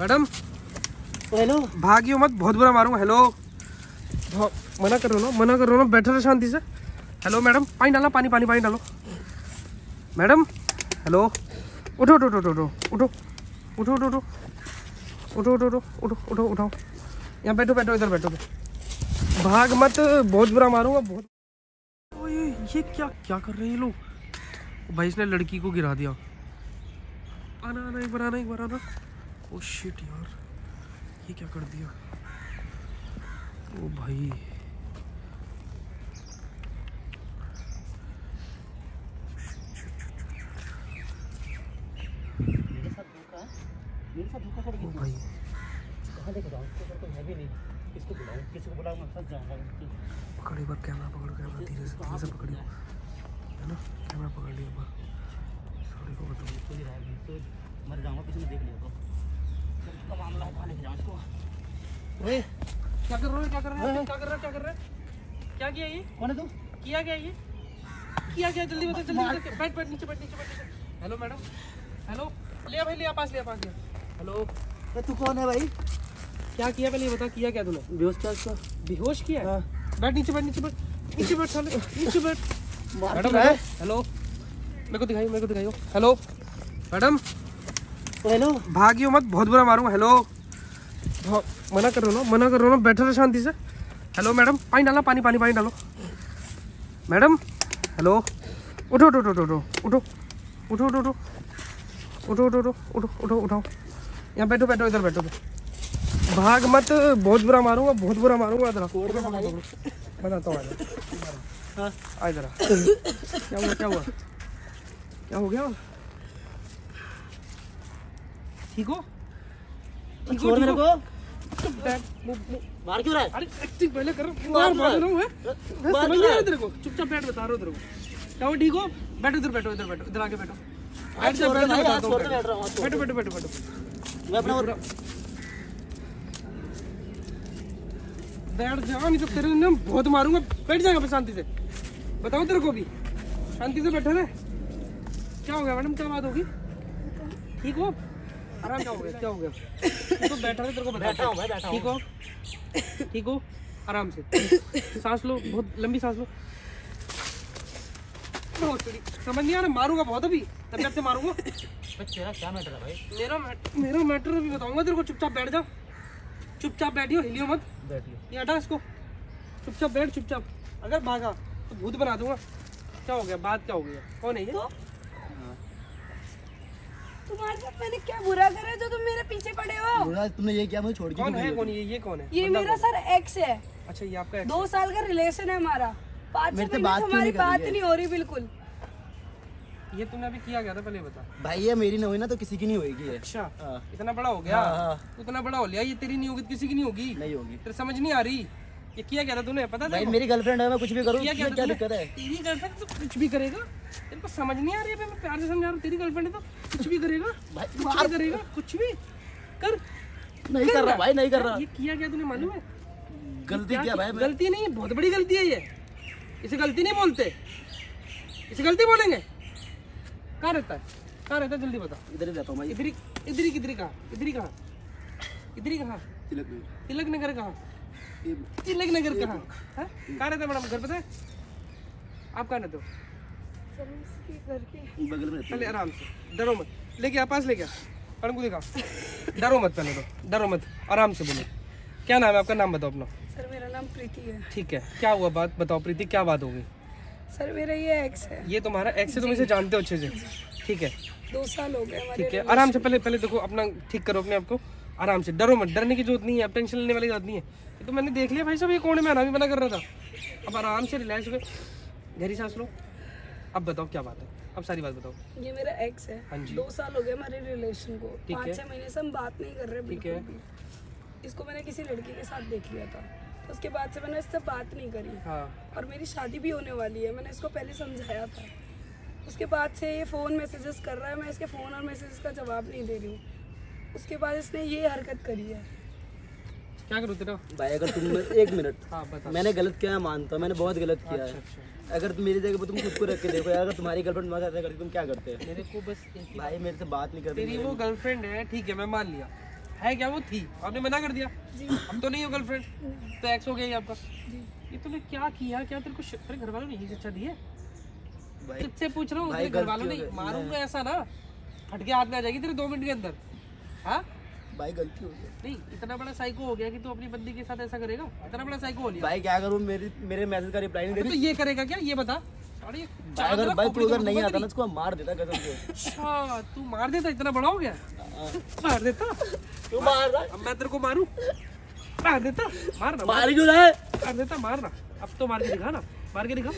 Madam hello. भागियो मत बहुत बुरा मारूँगा हेलो। हाँ, मना कर रहे ना मना कर रहे ना बैठे रहो शांति से। हेलो मैडम पानी डालो पानी पानी पानी डालो। Madam hello. उठो उठो उठो उठो उठो। उठो उठो उठो। उठो उठो उठो उठो उठो उठाओ। यहाँ बैठो बैठो इधर बैठो। भाग मत बहुत बुरा मारूँगा बहुत। ओए ये क्या क्या कर रहे हैं ये लोग? भाई इसने लड़की को गिरा दिया। आना आना एक बार आना एक बार आना। ओ शिट यार। ये क्या कर दिया? ओ भाई। मेरे साथ धोखा धोखा कर ओ भाई। कहाँ लेके जाऊँ इसको तो है बुलाऊँ? किसी को फंस जाऊँगा पकड़ एक बार कैमरा पकड़ो कैमरा धीरे से धीरे से पकड़ियो। है? ना? कैमरा पकड़ लियो एक बार। सॉरी को बताओ तो तो मर जाऊँगा किसी ने देख लिया तो। मामला है इसको। क्या कर रहे हो? क्या कर रहे हो? क्या कर रहे हो? क्या कर रहे हो? क्या किया ये? कौन है तू? किया क्या ये? किया क्या? जल्दी बता जल्दी बता बैठ बैठ नीचे बैठ नीचे बैठ नीचे हेलो मैडम। हेलो। ले भाई ले पास ले पास ले हेलो। तू कौन है भाई? क्या किया पहले ये बता? किया क्या तूने? बेहोश क्या बेहोश किया? हाँ। बैठ नीचे बैठ नीचे बैठ। नीचे बैठ साले नीचे बैठ। मैडम? हेलो। मेरे को मेरे को हेलो। मैडम। हेलो भागियो मत बहुत बुरा मारूँगा हेलो हाँ, मना करो ना मना कर ना बैठे रहो शांति से हेलो मैडम पानी डालो पानी पानी पानी डालो मैडम हेलो उठो उठो उठो उठो उठो उठो उठो उठो उठो उठो उठो उठो उठो उठाओ यहाँ बैठो बैठो इधर बैठो भाग मत बहुत बुरा मारूँगा बहुत बुरा मारूँगा इधर बताता हूँ आ हाँ इधर क्या हुआ क्या हुआ क्या हो गया ठीक हो? ठीक हो छोड़ मेरे को। बैठ, मुंह- मुंह- मार क्यों रहा है? अरे एक्टिंग पहले कर मार मार मार रहा रहा मैं। समझ नहीं आ रहा तेरे को। चुपचाप बैठ बता रहा हूँ तेरे को। क्या ठीक हो? बैठो इधर बैठो इधर बैठो इधर आके बैठो। बैठ जा बैठ जा भाई, बताता हूँ छोड़ दे, बैठ। रहा हूँ, छोड़ बैठो बैठो बैठो बैठो। मैं अपना बैठ जा नहीं तो तेरे ना बहुत मारूँगा। बैठ जाएगा शांति से। बताओ तेरे को भी? शांति से बैठे रहे। क्या हो गया मैडम? क्या बात होगी? ठीक हो? आराम क्या हो गया क्या हो गया तो बैठा तेरे को बैठा हूँ। बैठा ठीक हो। ठीक हो? आराम से। सांस लो बहुत लंबी सांस लो। समझ नहीं आ रहा मारूँगा बहुत अभी। तबियत से मारूँगा। तेरा क्या मैटर है भाई? मेरा मैट- मेरा मैटर अभी बताऊँगा तेरे को। चुपचाप बैठ जा। चुपचाप बैठियो हिलियो मत। बैठिए ये हटा इसको। चुपचाप बैठ चुपचाप। अगर भागा तो भूत बना दूँगा। क्या हो गया? बात क्या हो गया कौन है ये? तुम्हारे साथ मैंने क्या बुरा करा जो तुम मेरे पीछे पड़े हो? बुरा तुमने ये किया मुझे छोड़ के कौन है? कौन ये? ये कौन है? ये मेरा सर एक्स है। अच्छा ये आपका दो साल का रिलेशन है हमारा। पाँच छह महीने बात हमारी बात नहीं हो रही बिल्कुल। ये तुमने अभी किया गया था? पहले बता। भाई ये मेरी नहीं हुई ना तो किसी की नहीं होगी अच्छा हाँ, इतना बड़ा हो गया? हाँ, हाँ। इतना बड़ा हो लिया? ये तेरी नहीं होगी तो किसी की नहीं होगी? नहीं होगी। तेरे समझ नहीं आ रही? ये किया क्या था तूने? पता था मेरी गर्लफ्रेंड है मैं कुछ भी करूँ क्या क्या दिक्कत है? तेरी गर्लफ्रेंड तो कुछ भी करेगा। तेरे को समझ नहीं आ रही है मैं प्यार से समझा रहा हूँ। तेरी गर्लफ्रेंड है तो कुछ भी करेगा। भाई कुछ भी करेगा कुछ भी। कर। नहीं कर रहा भाई नहीं कर रहा। ये किया क्या तूने? मालूम है? गलती क्या भाई गलती नहीं बहुत बड़ी गलती है ये। इसे गलती नहीं बोलते। इसे गलती बोलेंगे। कहाँ रहता है? कहाँ रहता है? जल्दी बता। इधर ही रहता हूँ भाई। इधर ही इधर ही किधर कहाँ? इधर ही कहाँ? इधर ही कहाँ? तिलक में। तिलक नगर कहाँ? तिलक नगर कहाँ कहाँ रहता है मैडम? घर पता है आप कहाँ रहते हो? सर इसके घर के बगल में पहले आराम से। डरो मत। लेके आ पास लेके मैडम को दिखा डरो मत पहले तो। डरो मत। आराम से बोलो। क्या नाम है आपका? नाम बताओ अपना। सर मेरा नाम प्रीति है। ठीक है। क्या हुआ बात? बताओ प्रीति क्या बात हो गई? सर मेरा ये एक्स है। ये तुम्हारा एक्स है तुम इसे जानते हो अच्छे से। ठीक है। दो साल हो गए ठीक है। आराम से पहले पहले देखो अपना ठीक करो अपने आप को। आराम से। डरो मत डरने की ज़रूरत नहीं है अब टेंशन लेने वाली बात नहीं है। ये तो मैंने देख लिया भाई साहब ये कौन है मैं आना भी मना कर रहा था। अब आराम से रिलैक्स हो गहरी सांस लो। अब बताओ क्या बात है? अब सारी बात बताओ। ये मेरा एक्स है। हाँ जी। दो साल हो गए हमारे रिलेशन को। पाँच छह महीने से हम बात नहीं कर रहे ठीक है। इसको मैंने किसी लड़की के साथ देख लिया था। तो उसके बाद से मैंने इससे बात नहीं करी। हाँ। और मेरी शादी भी होने वाली है। मैंने इसको पहले समझाया था। उसके बाद से ये फ़ोन मैसेजेस कर रहा है। मैं इसके फ़ोन और मैसेजेस का जवाब नहीं दे रही हूँ। उसके बाद इसने ये हरकत करी है। क्या करूँ तेरा? भाई अगर तुम एक मिनट। हाँ बता। मैंने गलत किया है मानता हूँ मैंने बहुत गलत किया अच्छा है। अच्छा अगर तुम मेरी जगह पर तुम खुद को रख के देखो यार अगर तुम्हारी गर्लफ्रेंड तुम्हारे साथ ऐसा करती तुम क्या करते मेरे को बस भाई मेरे से बात नहीं करती तेरी वो गर्लफ्रेंड है ठीक है मैं मान लिया। है क्या वो? थी। आपने मना कर दिया? अब तो नहीं हो गर्लफ्रेंड तो एक्स हो गया ये आपका। ये तूने क्या किया? क्या तेरे को तेरे घर वालों ने यही शिक्षा दी है? भाई तुझसे पूछ रहा हूँ? घर वालों ने हो। मारूँगा ऐसा ना? फट के हाथ में आ जाएगी तेरे दो मिनट के अंदर। हाँ? भाई गलती हो गई। नहीं इतना बड़ा साइको हो गया कि तू अपनी बंदी के साथ ऐसा करेगा? इतना बड़ा साइको हो लिया। भाई क्या करूँ? मेरी मेरे मैसेज का रिप्लाई नहीं दे तो ये करेगा क्या? ये बता। अगर भाई तू अगर नहीं आता ना। इसको मार देता कसम से। अच्छा तू मार देता? इतना बड़ा हो गया? मार देता? तू मार रहा? अब मैं तेरे को मारूं? मार देता? मार ना मार क्यों रहा है? मार देता मार ना। अब तो मार के दिखा ना। मार के दिखा।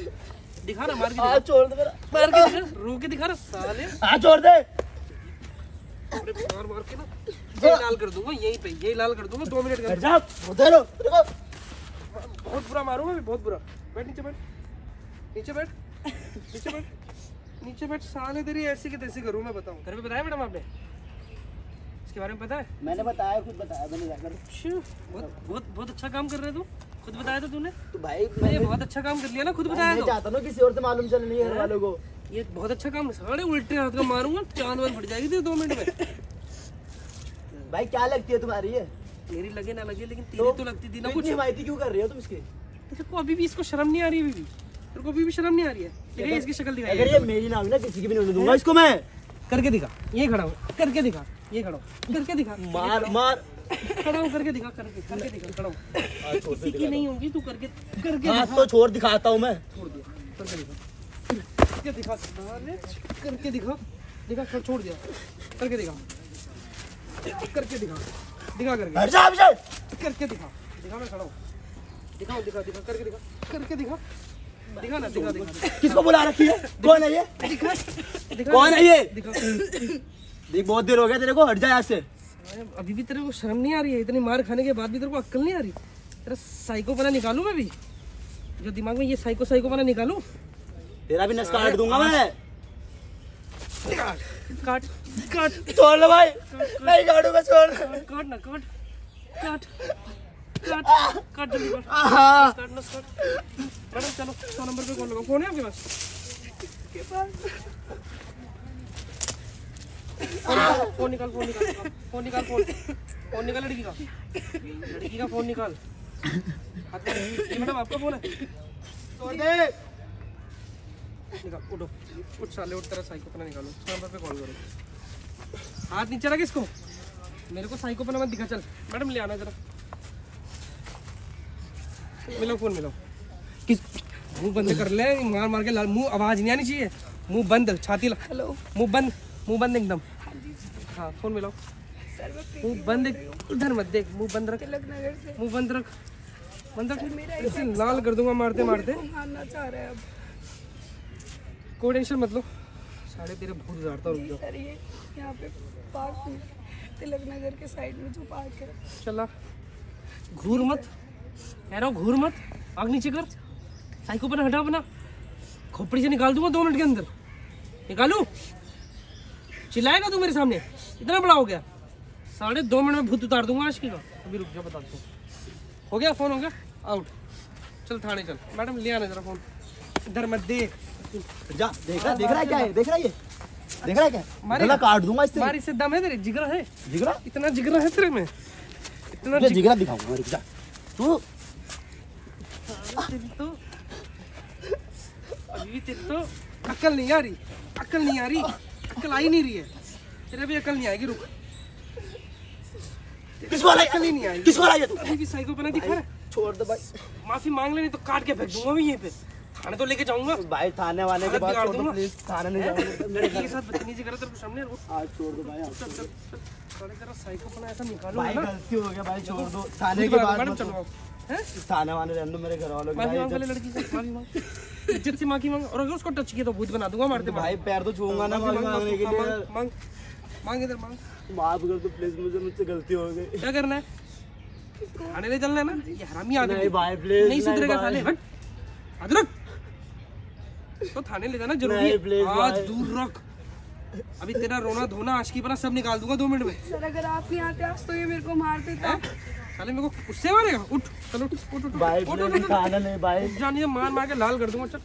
दिखा ना मार के छोड़ दे मार के दिखा। रो के दिखा ना साले। हाथ छोड़ दे। अरे मार मार के ना ये लाल कर दूँगा यहीं पे लाल कर दूँगा दो मिनट के जा। उधर बहुत बुरा मारूँगा मैं बहुत बुरा। बैठ नीचे बैठ। नीचे बैठ। नीचे बैठ। नीचे बैठ साले तेरी ऐसी की तैसी करूँ मैं बताऊँ। घर पे बताया मैडम आपने? इसके बारे में पता है? मैंने बताया खुद बताया मैंने जाकर। अच्छा बहुत बहुत बहुत अच्छा काम कर रहे तू। खुद बताया था तूने? तो भाई मैं ये मैं बहुत अच्छा काम कर लिया ना खुद बताया मैं तो। चाहता ना किसी और से मालूम चल नहीं है। वालों को। ये बहुत अच्छा काम है सारे उल्टे हाथ का मारूँगा चाँद वाल फट जाएगी दो मिनट में। भाई क्या लगती है तुम्हारी ये? मेरी लगे ना लगे लेकिन तेरी तो लगती थी ना तो कुछ। हिमायती क्यों कर रही हो तुम इसके? तेरे को अभी भी इसको शर्म नहीं आ रही अभी भी। तेरे को अभी भी शर्म नहीं आ रही है? तेरे इसकी शक्ल दिखाई अगर ये मेरी ना ना किसी की भी नहीं होने दूँगा इसको मैं। करके दिखा ये खड़ा हूँ करके दिखा ये खड़ा हूँ करके दिखा। मार मार। खड़ा हूँ करके दिखा करके करके दिखा खड़ा हूँ। किसी की नहीं होगी तू करके करके हाथ तो छोड़ दिखाता हूँ मैं। छोड़ दिया करके दिखा। करके दिखा। साले, करके दिखा। दिखा कर छोड़ दिया। करके दिखा। करके दिखा। दिखा करके। घर जा अभिषेक करके दिखा। दिखा मैं खड़ा हूँ। दिखाओ दिखा दिखा करके दिखा। करके दिखा। दिखा ना दिखा दिखा। किसको बुला रखी है? कौन है ये? दिखा। दिखा। कौन है ये? दिखा। देख बहुत देर हो गया तेरे को हट जा यहाँ से। अभी भी तेरे को शर्म नहीं आ रही है? इतनी मार खाने के बाद भी तेरे को अक्ल नहीं आ रही? तेरा साइकोपना निकालूं मैं भी? जो दिमाग में ये साइको साइकोपना निकालूं? तेरा भी नस काट दूँगा मैं। काट काट। छोड़ लो भाई। नहीं काटूँगा छोड़। काट काट ना काट। काट। काट। काट जल्दी काट। काट काट। मैडम चलो सौ नंबर पे कॉल लगाओ फ़ोन है आपके पास? के पास। फ़ोन निकाल फ़ोन निकाल फ़ोन निकाल फ़ोन फ़ोन निकाल लड़की का। लड़की का फ़ोन निकाल। हाथ में। ये मैडम आपका फ़ोन है? छोड़ दे। निकाल उठो। उठ साले उठ तेरा साइको पना निकालो। नंबर पे कॉल करो। हाथ नीचे रख इसको। मेरे को साइको पना मत दिखा चल। मैडम ले आना जरा। मिलो फ़ोन मिलो। किस मुँह बंद कर ले मार मार के लाल मुँह आवाज़ नहीं आनी चाहिए। मुँह बंद छाती ला। हेलो मुँह बंद मुँह बंद एकदम। हाँ हाँ फ़ोन मिलाओ मुँह बंद इधर मत देख। मुँह बंद रख। मुँह बंद रख। बंद रख। लाल कर दूँगा मारते मारते। मारना चाह रहा है अब। कोई टेंशन मत लो। साढ़े तेरे भूत उजाड़ता रुक जाओ सर ये यहाँ पे पार्क में तिलक नगर के साइड में जो पार्क है। चला। घूर मत। कह रहा हूँ घूर मत। आग नीचे कर। साइको पर हटा अपना। खोपड़ी से निकाल दूँगा दो मिनट के अंदर। निकालू? चिल्लाएगा तू मेरे सामने। इतना बड़ा हो गया। साढ़े दो मिनट में भूत उतार दूँगा आज की का अभी रुक जा बता दो हो गया फ़ोन हो गया? आउट चल थाने चल। मैडम ले आना जरा फ़ोन इधर मत देख। जा देख रहा देख रहा है क्या है? देख रहा है ये? देख रहा है क्या? गला काट दूँगा इससे। मारी से दम है तेरे जिगरा है। जिगरा? इतना जिगरा है तेरे में। इतना जिगरा दिखाऊँगा रुक जा। तू तो अभी तेरी तो अकल नहीं आ रही। अकल नहीं आ रही। अकल आ ही नहीं रही है। तेरे भी अकल नहीं आएगी रुक। किसको अकल ही नहीं आएगी। किसको तू? अभी भी साइको बना दिखा। छोड़ दे भाई। माफ़ी मांग ले नहीं तो काट के फेंक दूँगा भी यहीं पे। थाने तो लेके जाऊँगा। भाई थाने वाले के बाद छोड़ दो प्लीज़ थाने नहीं जाऊँगा। लड़की के साथ बदतमीजी करा तेरे को सामने आज छोड़ दो भाई आज चल चल साले तेरा साइको बना ऐसा निकालो भाई गलती हो गया भाई छोड़ दो। थाने के बाद मत- चलो हैं? थाने वाने रहने दो मेरे घर वालों के भाई पहले लड़की से माफ़ी मांग। इज़्ज़त से माफ़ी मांग और अगर उसको टच किया तो भूत बना दूँगा मारते भाई पैर तो छूँगा ना माफ़ी मांगने के लिए। मांग मांग इधर मांग। माफ़ कर दो प्लीज़ मुझे मुझसे गलती हो गई। क्या करना है? खाने ले चलना है ना? ये हरामी आदमी। नहीं भाई प्लीज़ नहीं सुधरेगा साले हट। अदरक तो थाने ले जाना ज़रूरी है। आज दूर रख। अभी तेरा रोना धोना आशकी पना सब निकाल दूँगा दो मिनट में। सर अगर आप नहीं आते आज तो ये मेरे को मार देता साले मेरे को उससे मारेगा उठ चलो उठ उठ उठ भाई उठ, उठ, उठ, प्लीज़ उठ, थाना नहीं भाई। उठ, जानिए मार मार के लाल कर दूँगा चल।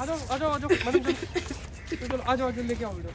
आ जाओ आ जाओ आ जाओ मैडम चलो। चलो आ जाओ आ जाओ लेके आओ इधर।